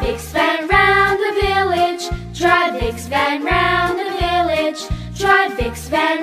Dix van round the village. Trod Vix van round the village. Trod Vix van.